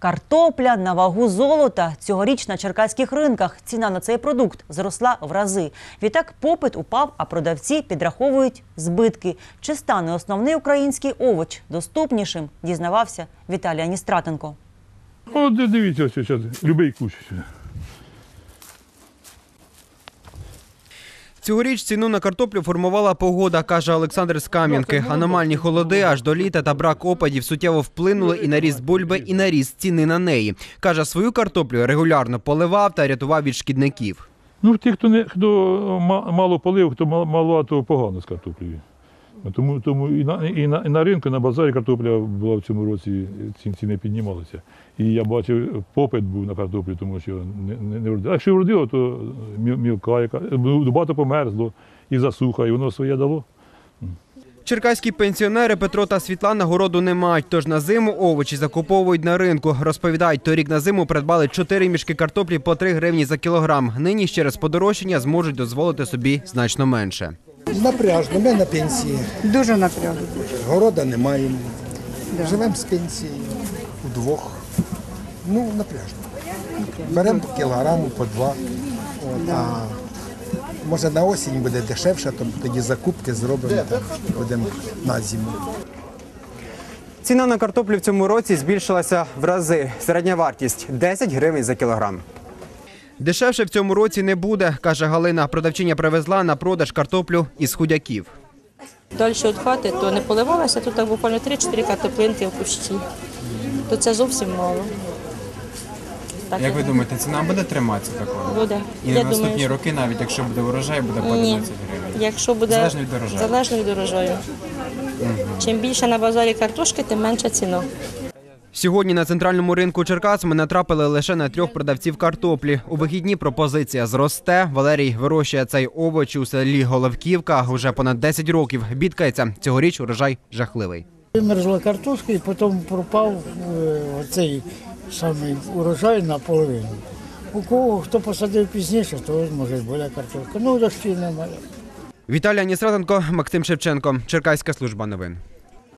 Картопля на вагу золота. Цьогоріч на черкаських ринках ціна на цей продукт зросла в рази. Відтак попит упав, а продавці підраховують збитки. Чи стане основний український овоч доступнішим, дізнавався Віталій Аністратенко. От ди- дивіться, ось зараз, любий кущ. Цьогоріч ціну на картоплю формувала погода, каже Олександр з Кам'янки. Аномальні холоди аж до літа та брак опадів суттєво вплинули і на ріст бульби, і на ріст ціни на неї. Каже, свою картоплю регулярно поливав та рятував від шкідників. Ну, ті, хто не хто мало полив, хто мало, мало, то погано з картоплею. Тому, тому і, на, і, на, і на ринку, і на базарі картопля була в цьому році, ці ціни піднімалися. І я бачив, попит був на картоплю, тому що не, не, не вродило. А якщо вродило, то мілка, яка ну, багато померзло, і засуха, і воно своє дало. Черкаські пенсіонери Петро та Світлана городу не мають, тож на зиму овочі закуповують на ринку. Розповідають, торік на зиму придбали 4 мішки картоплі по 3 гривні за кілограм. Нині ж через подорожчання зможуть дозволити собі значно менше. Напряжно, ми на пенсії, Дуже напряжно. города не маємо. Живемо з пенсії вдвох. Ну, напряжно. Беремо по кілограму, по два. От, а може на осінь буде дешевше, то тоді закупки зробимо, так, будемо на зиму. Ціна на картоплю в цьому році збільшилася в рази. Середня вартість 10 гривень за кілограм. Дешевше в цьому році не буде, каже Галина. Продавчиня привезла на продаж картоплю із худяків. Далі від хати, то не поливалася, тут так буквально 3-4 картоплинки в кущі. То це зовсім мало. Так, Як ви думаєте, ціна буде триматися такою? буде. І Я на наступні думаю, що- роки, навіть якщо буде урожай, буде по Ні. 11 гривень. Якщо буде Залежно від урожаю. залежно від урожаю. Чим більше на базарі картошки, тим менша ціна. Сьогодні на центральному ринку Черкас ми натрапили лише на трьох продавців картоплі. У вихідні пропозиція зросте. Валерій вирощує цей овоч у селі Головківка уже понад 10 років. Бідкається, цьогоріч урожай жахливий. Вимерзла картошка і потім пропав е, оцей самий урожай наполовину. У кого хто посадив пізніше, то може буде картошка. Ну, дощів немає. Віталій Анісратенко, Максим Шевченко, Черкаська служба новин.